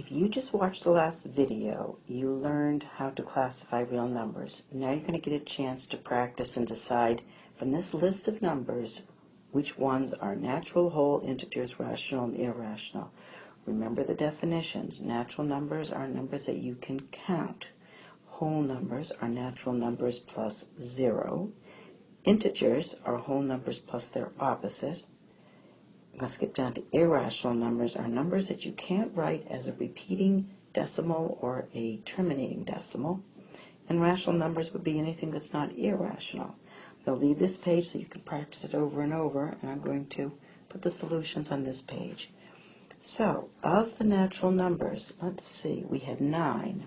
If you just watched the last video, you learned how to classify real numbers. Now you're going to get a chance to practice and decide from this list of numbers which ones are natural, whole, integers, rational, and irrational. Remember the definitions. Natural numbers are numbers that you can count. Whole numbers are natural numbers plus zero. Integers are whole numbers plus their opposite. I'm going to skip down to irrational numbers are numbers that you can't write as a repeating decimal or a terminating decimal. And rational numbers would be anything that's not irrational. I'll leave this page so you can practice it over and over, and I'm going to put the solutions on this page. So, of the natural numbers, let's see, we have 9,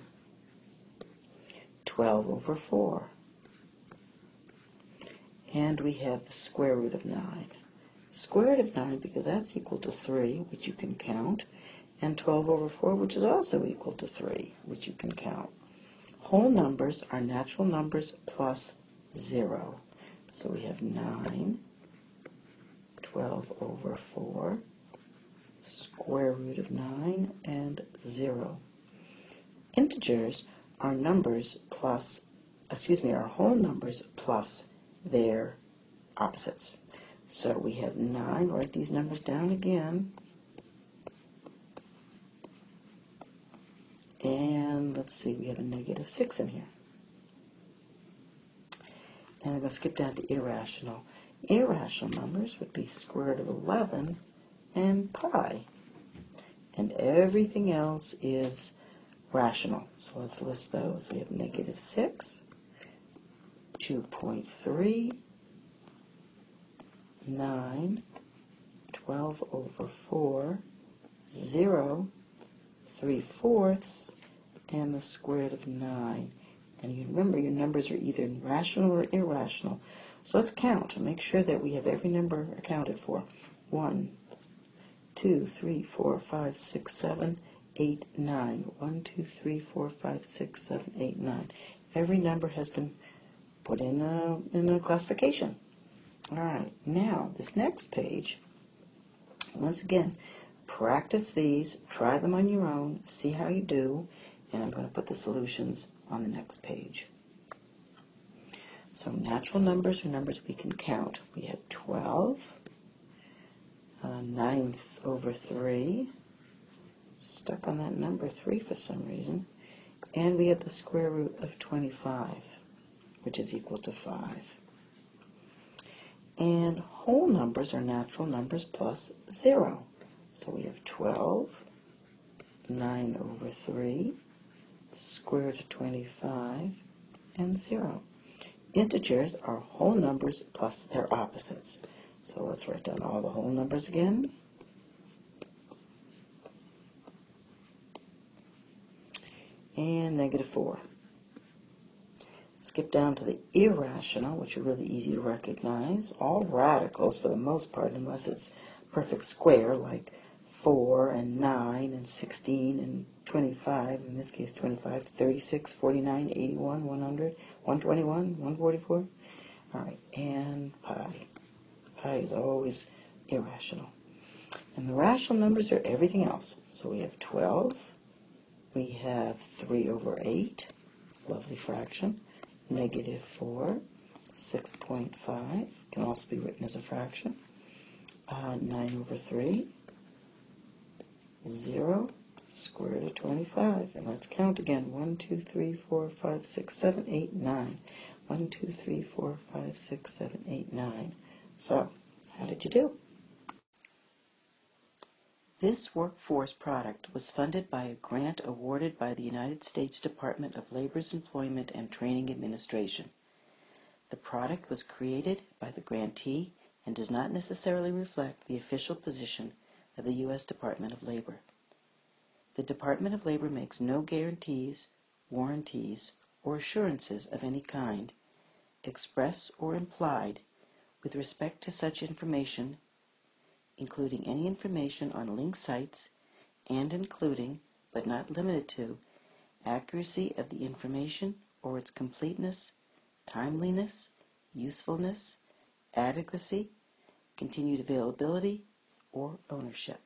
12 over 4, and we have the square root of 9 square root of 9 because that's equal to 3, which you can count, and 12 over 4, which is also equal to 3, which you can count. Whole numbers are natural numbers plus 0. So we have 9, 12 over 4, square root of 9, and 0. Integers are numbers plus, excuse me, are whole numbers plus their opposites. So we have 9. Write these numbers down again. And let's see, we have a negative 6 in here. And I'm going to skip down to irrational. Irrational numbers would be square root of 11 and pi. And everything else is rational. So let's list those. We have negative 6, 2.3, 9, 12 over 4, 0, 3 fourths, and the square root of 9. And you remember your numbers are either rational or irrational. So let's count and make sure that we have every number accounted for. 1, 2, 3, 4, 5, 6, 7, 8, 9. 1, 2, 3, 4, 5, 6, 7, 8, 9. Every number has been put in a, in a classification. All right, now this next page, once again, practice these, try them on your own, see how you do, and I'm going to put the solutions on the next page. So natural numbers are numbers we can count. We have 12, uh, over 3, stuck on that number 3 for some reason, and we have the square root of 25, which is equal to 5. And whole numbers are natural numbers plus 0. So we have 12, 9 over 3, square root of 25, and 0. Integers are whole numbers plus their opposites. So let's write down all the whole numbers again. And negative 4 skip down to the irrational, which are really easy to recognize. All radicals, for the most part, unless it's perfect square, like 4 and 9 and 16 and 25, in this case 25, 36, 49, 81, 100, 121, 144. All right, and pi. Pi is always irrational. And the rational numbers are everything else. So we have 12, we have 3 over 8, lovely fraction negative 4, 6.5, can also be written as a fraction, uh, 9 over 3, 0, square root of 25. And let's count again. 1, 2, 3, 4, 5, 6, 7, 8, 9. 1, 2, 3, 4, 5, 6, 7, 8, 9. So, how did you do? This workforce product was funded by a grant awarded by the United States Department of Labor's Employment and Training Administration. The product was created by the grantee and does not necessarily reflect the official position of the U.S. Department of Labor. The Department of Labor makes no guarantees, warranties, or assurances of any kind, express or implied, with respect to such information including any information on link sites and including, but not limited to, accuracy of the information or its completeness, timeliness, usefulness, adequacy, continued availability, or ownership.